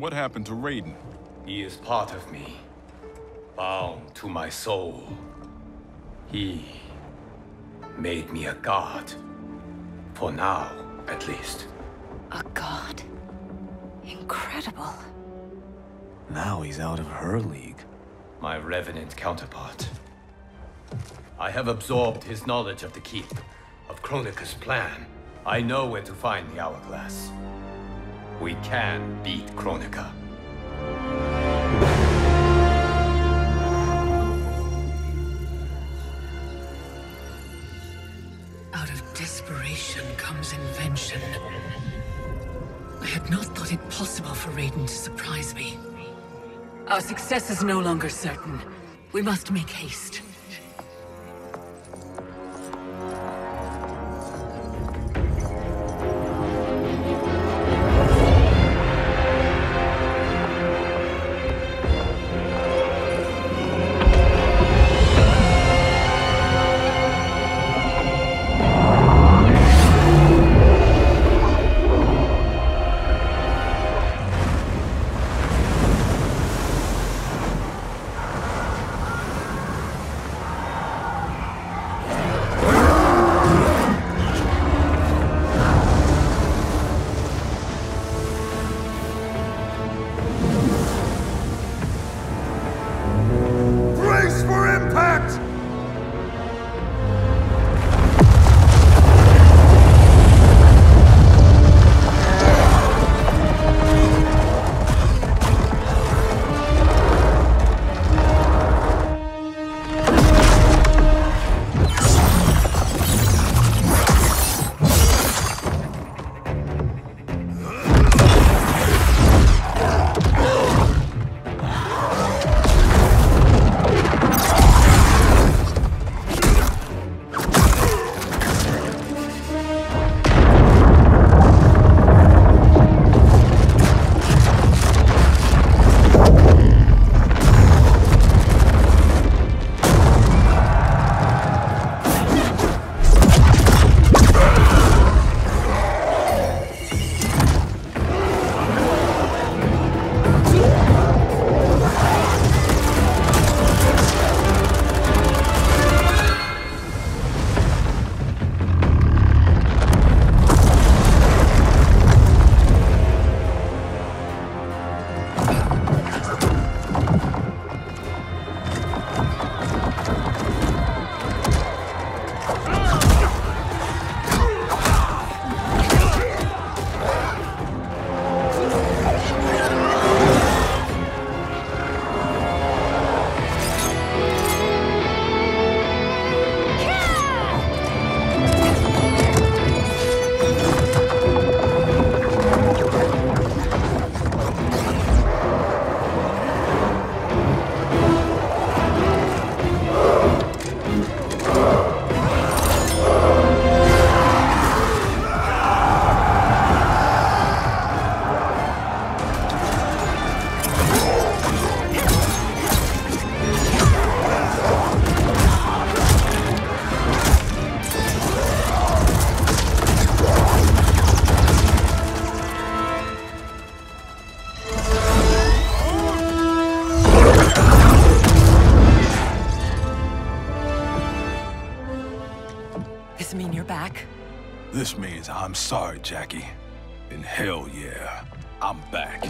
What happened to Raiden? He is part of me, bound to my soul. He made me a god. For now, at least. A god? Incredible. Now he's out of her league. My revenant counterpart. I have absorbed his knowledge of the Keep, of Kronika's plan. I know where to find the Hourglass. We can beat Kronika. Out of desperation comes invention. I had not thought it possible for Raiden to surprise me. Our success is no longer certain. We must make haste. This means I'm sorry, Jacqui. And hell yeah, I'm back.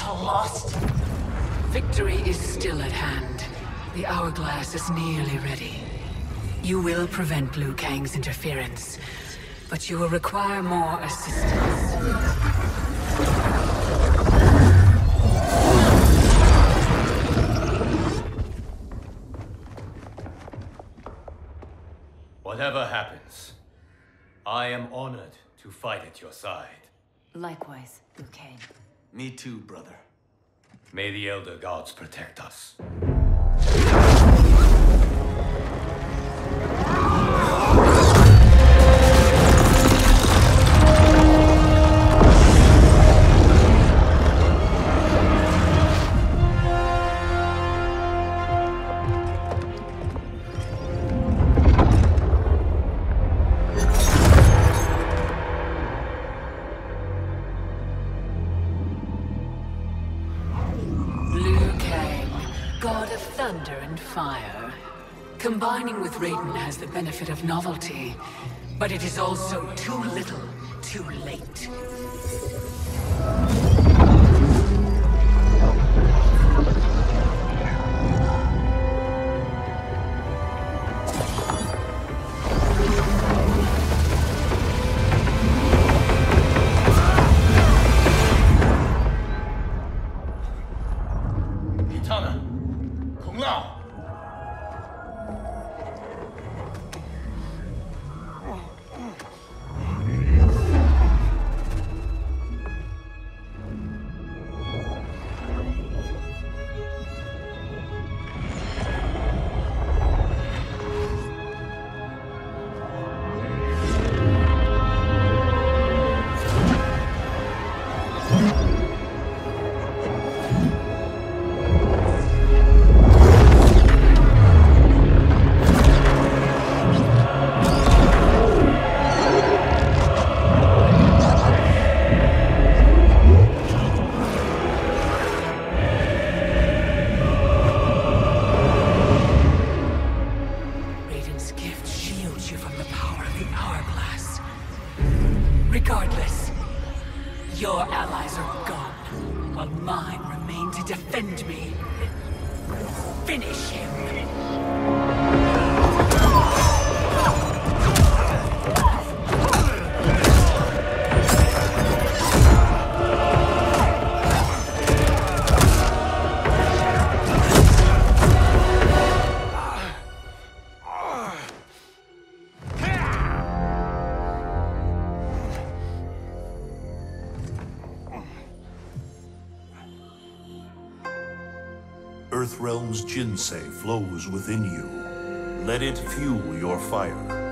Battle lost? Victory is still at hand. The hourglass is nearly ready. You will prevent Liu Kang's interference, but you will require more assistance. Whatever happens, I am honored to fight at your side. Likewise, Liu Kang. Me too, brother. May the Elder Gods protect us. Thunder and fire. Combining with Raiden has the benefit of novelty, but it is also too little, too late. Kitana! Kung defend me. Finish him! Earthrealm's Jinsei flows within you. Let it fuel your fire.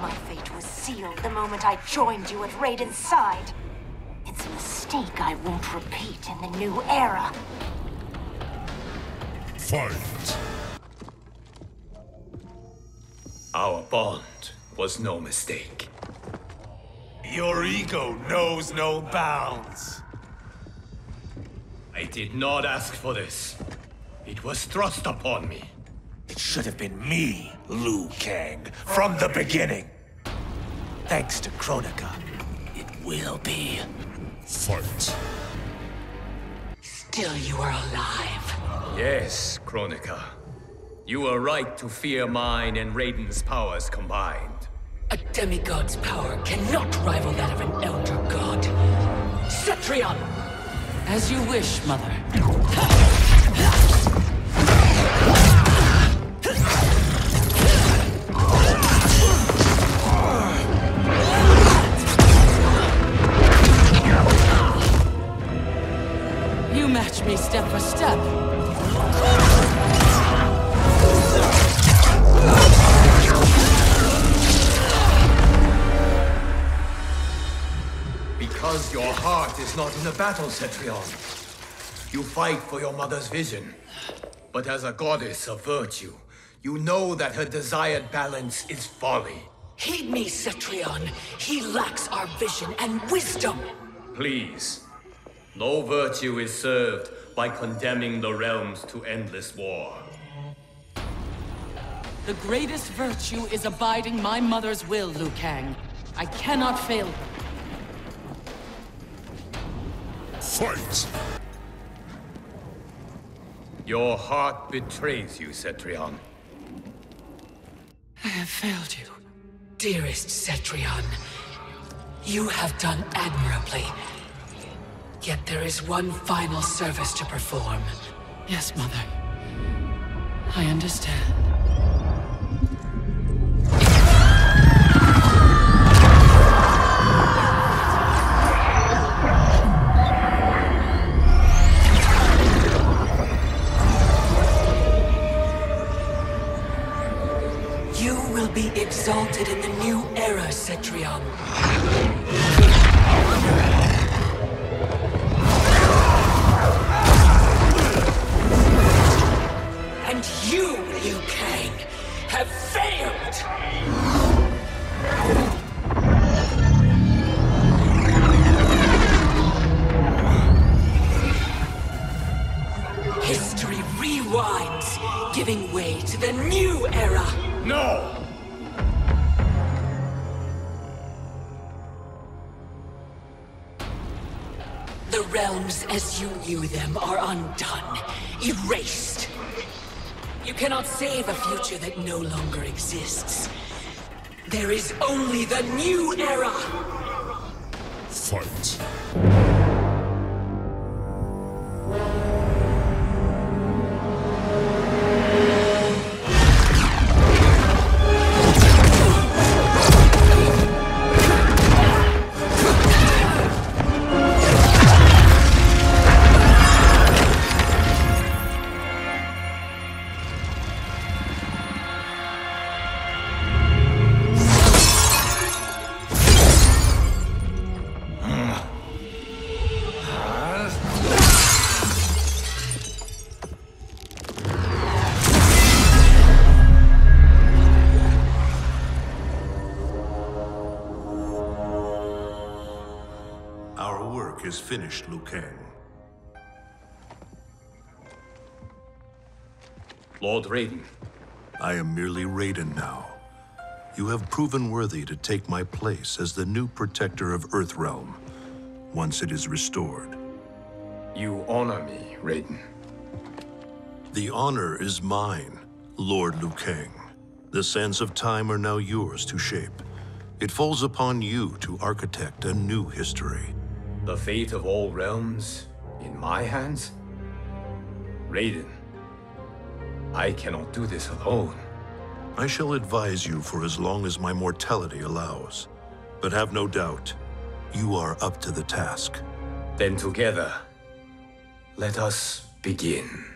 My fate was sealed the moment I joined you at Raiden's side. It's a mistake I won't repeat in the new era. Fight! Our bond was no mistake. Your ego knows no bounds. I did not ask for this. It was thrust upon me. It should have been me, Liu Kang, from the beginning. Thanks to Kronika, it will be. Fight! Still you are alive. Yes, Kronika. You were right to fear mine and Raiden's powers combined. A demigod's power cannot rival that of an elder god. Cetrion! As you wish, mother. match me step for step. Because your heart is not in the battle, Cetrion. You fight for your mother's vision. But as a goddess of virtue, you know that her desired balance is folly. Heed me, Cetrion. He lacks our vision and wisdom. Please. No virtue is served by condemning the realms to endless war. The greatest virtue is abiding my mother's will, Liu Kang. I cannot fail her. Fight! Your heart betrays you, Cetrion. I have failed you. Dearest Cetrion, you have done admirably. Yet there is one final service to perform. Yes, Mother. I understand. You will be exalted in the new era, Cetrion. The realms as you knew them are undone, erased. You cannot save a future that no longer exists. There is only the new era! Fight! Our work is finished, Liu Kang. Lord Raiden, I am merely Raiden now. You have proven worthy to take my place as the new protector of Earthrealm, once it is restored. you honor me, Raiden. The honor is mine, Lord Liu Kang. The sands of time are now yours to shape. It falls upon you to architect a new history. The fate of all realms in my hands? Raiden, I cannot do this alone. I shall advise you for as long as my mortality allows. But have no doubt, you are up to the task. Then together, Let us begin.